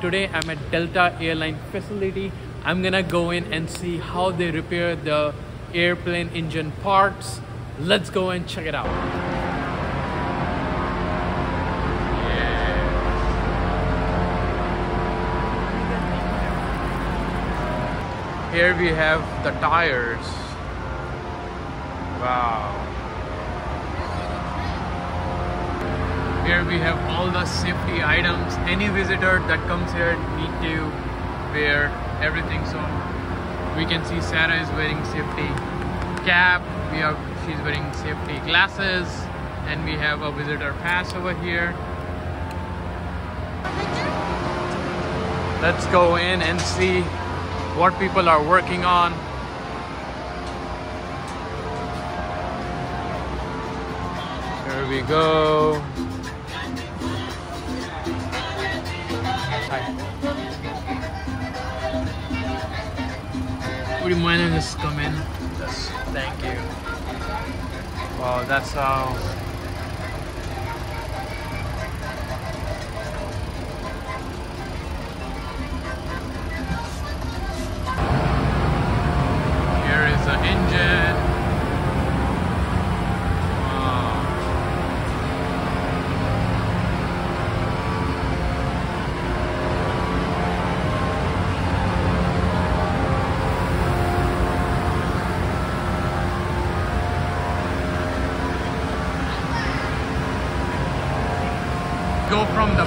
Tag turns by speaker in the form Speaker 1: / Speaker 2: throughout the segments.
Speaker 1: today I'm at Delta Airline facility. I'm gonna go in and see how they repair the airplane engine parts. Let's go and check it out. Here we have the tires. Wow. Here we have all the safety items. Any visitor that comes here need to wear everything. So we can see Sarah is wearing safety cap. We have she's wearing safety glasses, and we have a visitor pass over here. Let's go in and see what people are working on. Here we go. Would you mind just come in? Yes. Thank you. Wow, that's how.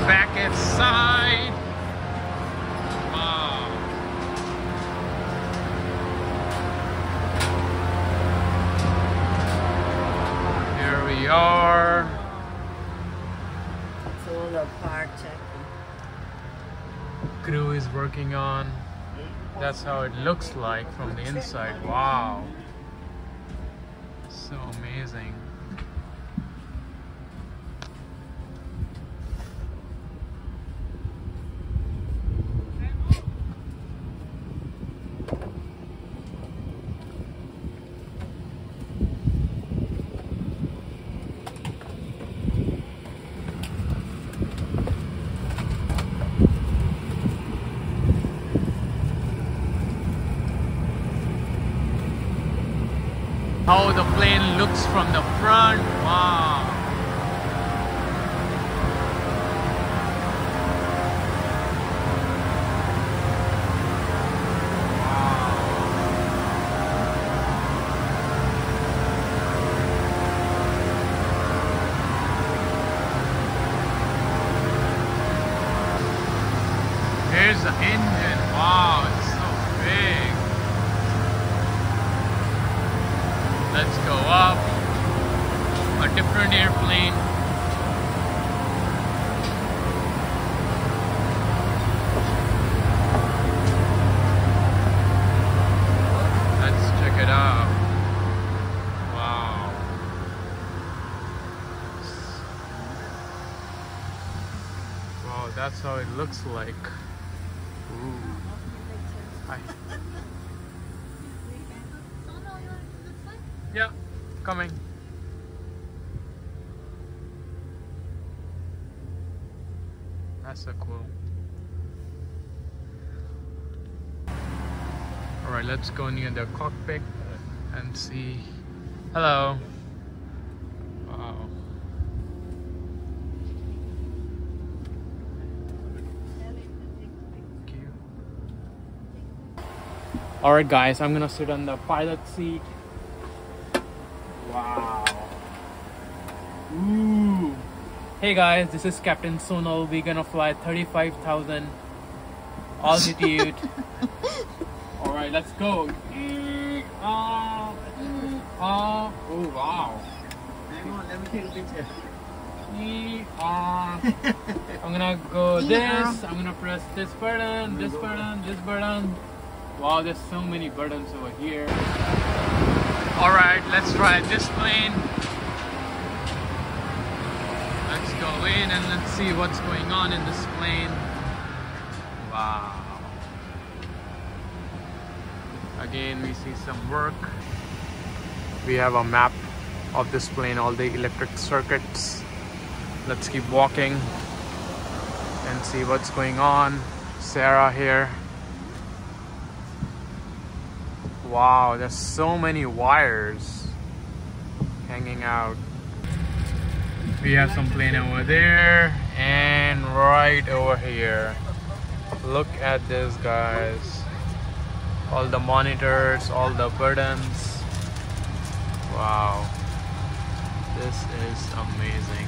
Speaker 1: Back side. Wow. Here we are.
Speaker 2: It's a little part checking.
Speaker 1: Crew is working on. That's how it looks like from the inside. Wow. So amazing. How the plane looks from the front. Wow. Here's the engine. Wow, it's so big. Let's go up. A different airplane. Let's check it out. Wow. Wow, that's how it looks like. Ooh. Yeah, coming. That's so cool. Alright, let's go near the cockpit and see. Hello. Wow. Alright guys, I'm gonna sit on the pilot seat. Wow. Ooh. Hey guys, this is Captain Sonal. We're gonna fly 35,000 altitude. Alright, let's go. Ah, ah, oh wow.
Speaker 2: Hang on, let me take a picture.
Speaker 1: Ah. I'm gonna go this. I'm gonna press this button, this button, this button. Wow, there's so many buttons over here. Alright, let's try this plane. Go in and let's see what's going on in this plane. Wow. Again, we see some work. We have a map of this plane, all the electric circuits. Let's keep walking and see what's going on. Sarah here. Wow, there's so many wires hanging out. We have some plane over there and right over here. Look at this guys. All the monitors, all the buttons. Wow. This is amazing.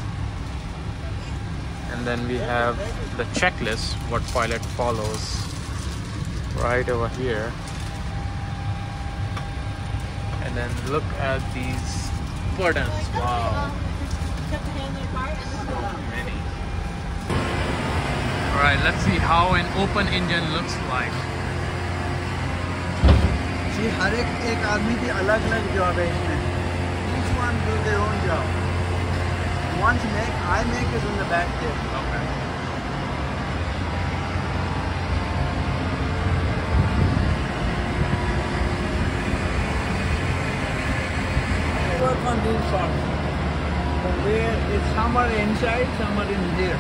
Speaker 1: And then we have the checklist, what pilot follows right over here. And then look at these buttons. Wow. So many. Alright, let's see how an open engine looks like.
Speaker 2: See, हर एक एक आदमी की अलग अलग job है इसमें. Each one do their own job. One's make, I make is in the back there.
Speaker 1: Okay.
Speaker 2: I work on these parts. Some are inside, some are in here.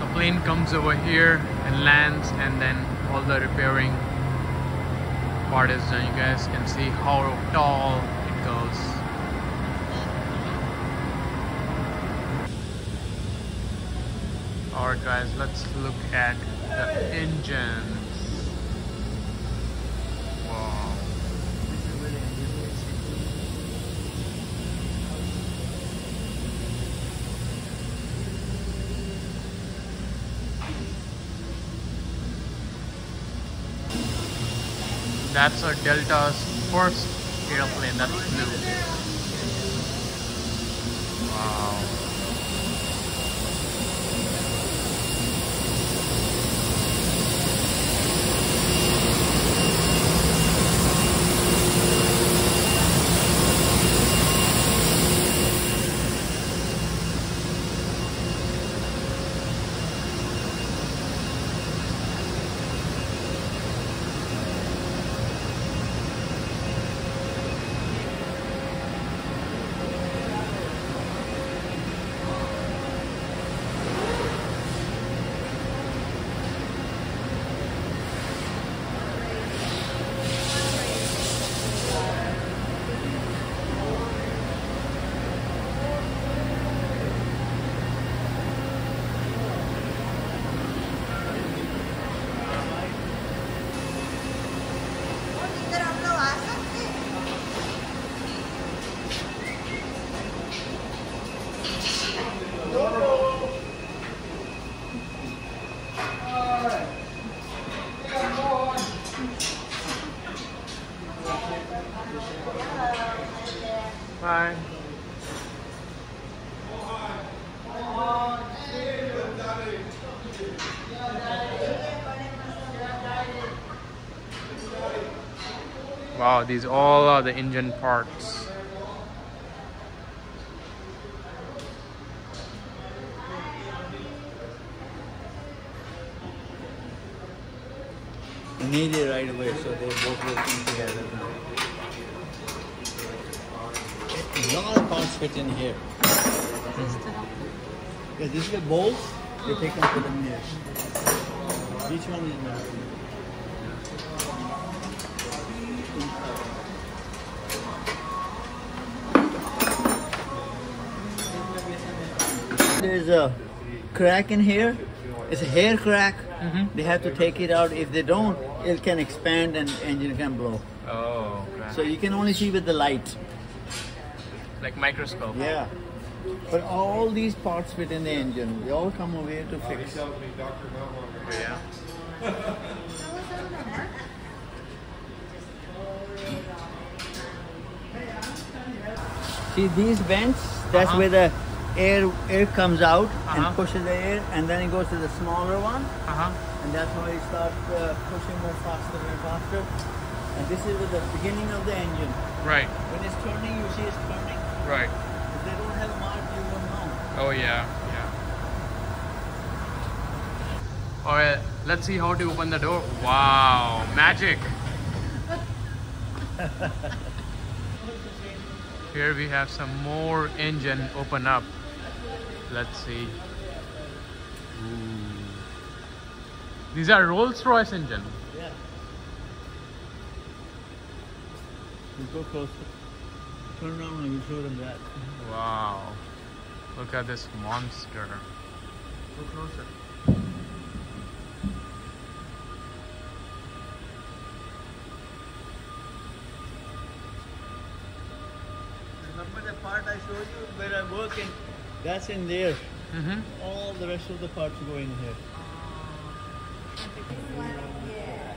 Speaker 1: The plane comes over here and lands and then all the repairing part is done. You guys can see how tall it goes. Alright guys, let's look at the engines. Wow. That's a Delta's first airplane that flew. These all are the engine parts.
Speaker 2: You need it right away, so they both working together. A lot of parts fit in here. Because this is the bolts, they take and put them here. Each one is uh, There's a crack in here. It's a hair crack.
Speaker 1: Mhm.
Speaker 2: They have to take it out. If they don't, it can expand and engine can blow.
Speaker 1: Oh.
Speaker 2: So you can only see with the light.
Speaker 1: like microscope.
Speaker 2: Yeah. But all these parts fit in the engine. They all come over here to fix.
Speaker 1: Yeah.
Speaker 2: See these vents? That's
Speaker 1: Uh-huh.
Speaker 2: where the air air comes out
Speaker 1: Uh-huh.
Speaker 2: and pushes the air, and then it goes to the smaller one,
Speaker 1: Uh huh.
Speaker 2: and that's why it starts uh, pushing more faster and faster. And this is the beginning of the engine.
Speaker 1: Right.
Speaker 2: When it's turning, you see it's turning.
Speaker 1: Right.
Speaker 2: If they don't have a mark, you won't know.
Speaker 1: Oh yeah. Yeah. Alright, let's see how to open the door. Wow, magic. Here we have some more engine open up. Let's see. Ooh. These are Rolls Royce engine.
Speaker 2: Yeah. You go closer. Turn around and you show them that.
Speaker 1: Wow. Look at this monster.
Speaker 2: Go closer. Remember the part I showed you where I'm working? That's in there.
Speaker 1: Mm-hmm.
Speaker 2: All the rest of the parts go in here.
Speaker 3: This one, yeah.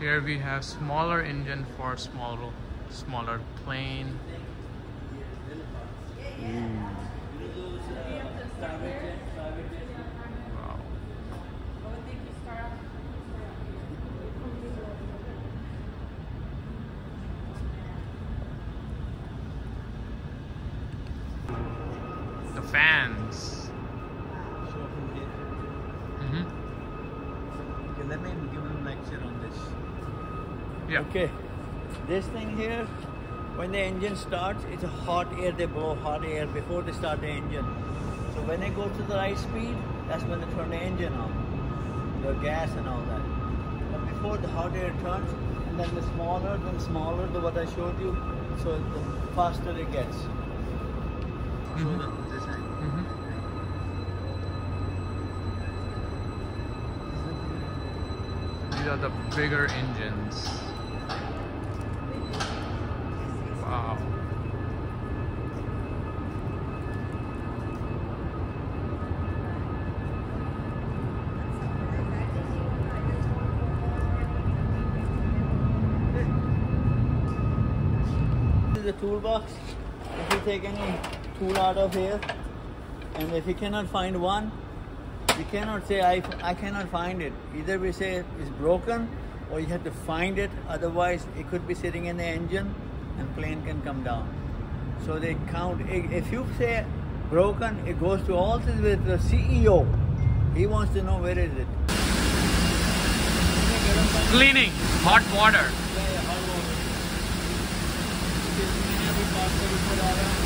Speaker 1: Here we have smaller engine for smaller, smaller plane. Wow. The fans.
Speaker 2: Show from here.
Speaker 1: hmm
Speaker 2: Okay, let me give him a lecture on this.
Speaker 1: Yeah.
Speaker 2: Okay, this thing here, when the engine starts, it's a hot air. They blow hot air before they start the engine. So when they go to the right speed, that's when they turn the engine on, the gas and all that. But before the hot air turns, and then the smaller, then smaller, the what I showed you, so the faster it gets. Show
Speaker 1: Mhm.
Speaker 2: them this side.
Speaker 1: hmm These are the bigger engines.
Speaker 2: Toolbox. If you take any tool out of here, and if you cannot find one, you cannot say I, I cannot find it. Either we say it's broken, or you have to find it. Otherwise, it could be sitting in the engine, and plane can come down. So they count. If you say broken, it goes to all this with the CEO. He wants to know where is it.
Speaker 1: Cleaning, hot water.
Speaker 2: Thank you.